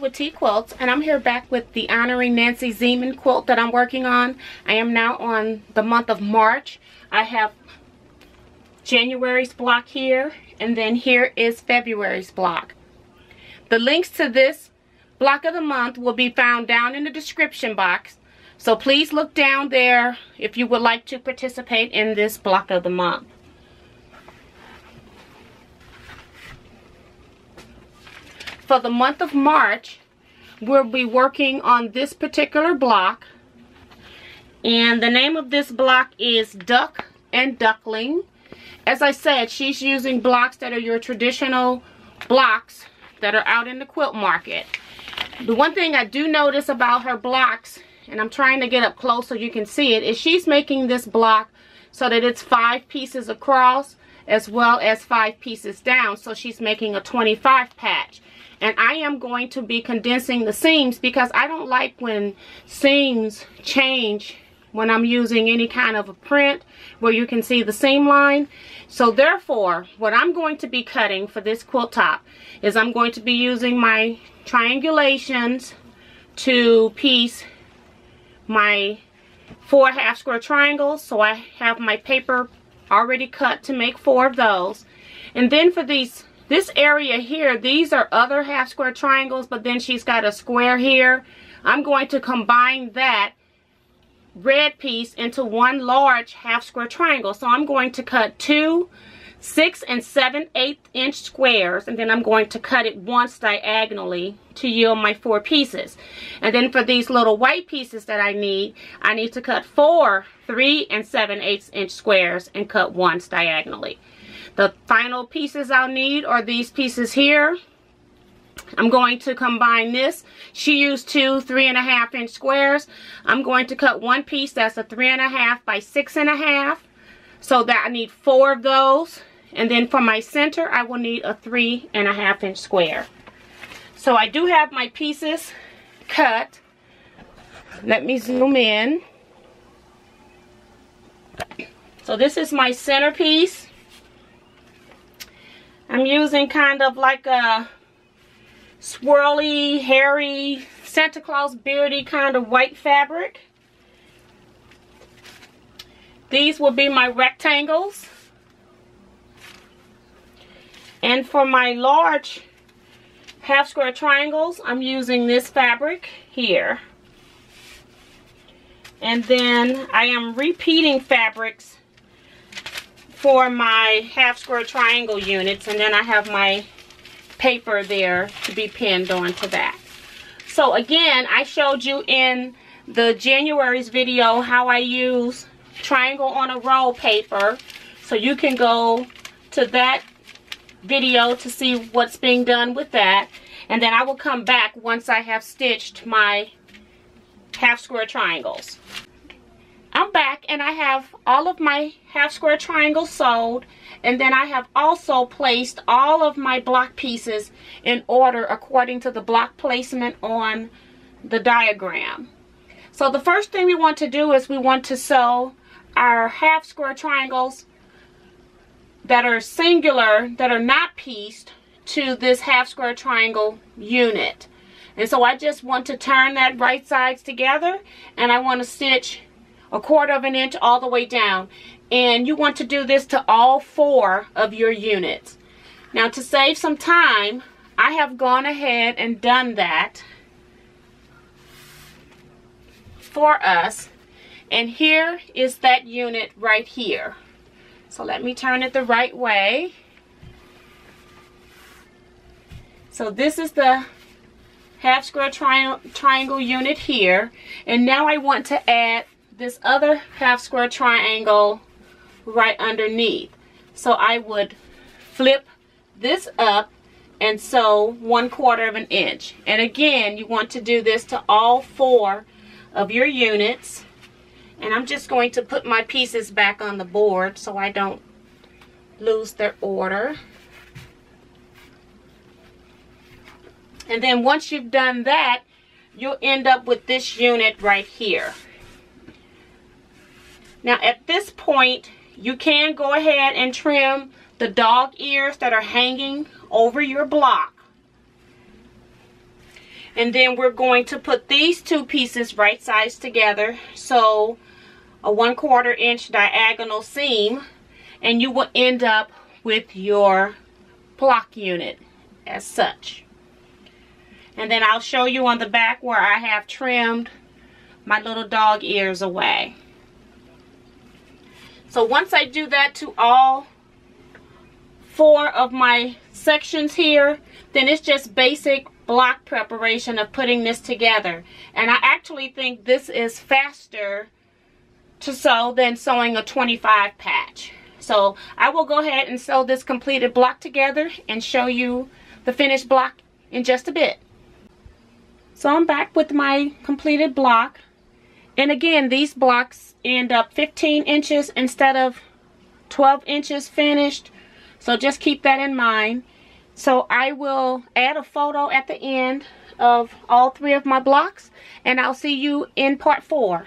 with TeaQuilts and I'm here back with the Honoring Nancy Zieman quilt that I'm working on. I am now on the month of March. I have January's block here and then here is February's block. The links to this block of the month will be found down in the description box. So please look down there if you would like to participate in this block of the month. for the month of March, we'll be working on this particular block. And the name of this block is Duck and Duckling. As I said, she's using blocks that are your traditional blocks that are out in the quilt market. The one thing I do notice about her blocks, and I'm trying to get up close so you can see it, is she's making this block so that it's five pieces across as well as five pieces down. So she's making a 25 patch and I am going to be condensing the seams because I don't like when seams change when I'm using any kind of a print where you can see the seam line. So therefore, what I'm going to be cutting for this quilt top is I'm going to be using my triangulations to piece my four half square triangles. So I have my paper already cut to make four of those. And then for these this area here, these are other half square triangles, but then she's got a square here. I'm going to combine that red piece into one large half square triangle. So I'm going to cut two six and seven eighth inch squares and then I'm going to cut it once diagonally to yield my four pieces and then for these little white pieces that I need I need to cut four three and seven eighths inch squares and cut once diagonally the final pieces I'll need are these pieces here. I'm going to combine this. She used two three and a half inch squares. I'm going to cut one piece that's a three and a half by six and a half. So that I need four of those. And then for my center, I will need a three and a half inch square. So I do have my pieces cut. Let me zoom in. So this is my centerpiece. I'm using kind of like a swirly, hairy, Santa Claus beardy kind of white fabric. These will be my rectangles. And for my large half square triangles, I'm using this fabric here. And then I am repeating fabrics for my half square triangle units and then I have my paper there to be pinned onto that. So again, I showed you in the January's video how I use triangle on a roll paper. So you can go to that video to see what's being done with that. And then I will come back once I have stitched my half square triangles. I'm back and I have all of my half square triangles sewed and then I have also placed all of my block pieces in order according to the block placement on the diagram. So the first thing we want to do is we want to sew our half square triangles that are singular, that are not pieced to this half square triangle unit. And so I just want to turn that right sides together and I want to stitch a quarter of an inch all the way down. And you want to do this to all four of your units. Now to save some time, I have gone ahead and done that for us. And here is that unit right here. So let me turn it the right way. So this is the half square tri triangle unit here. And now I want to add this other half square triangle right underneath. So I would flip this up and sew one quarter of an inch. And again, you want to do this to all four of your units. And I'm just going to put my pieces back on the board so I don't lose their order. And then once you've done that, you'll end up with this unit right here. Now at this point, you can go ahead and trim the dog ears that are hanging over your block. And then we're going to put these two pieces right sides together. So a one quarter inch diagonal seam. And you will end up with your block unit as such. And then I'll show you on the back where I have trimmed my little dog ears away. So once I do that to all four of my sections here, then it's just basic block preparation of putting this together. And I actually think this is faster to sew than sewing a 25 patch. So I will go ahead and sew this completed block together and show you the finished block in just a bit. So I'm back with my completed block. And again, these blocks end up 15 inches instead of 12 inches finished. So just keep that in mind. So I will add a photo at the end of all three of my blocks and I'll see you in part four.